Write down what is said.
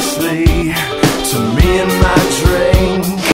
sleep.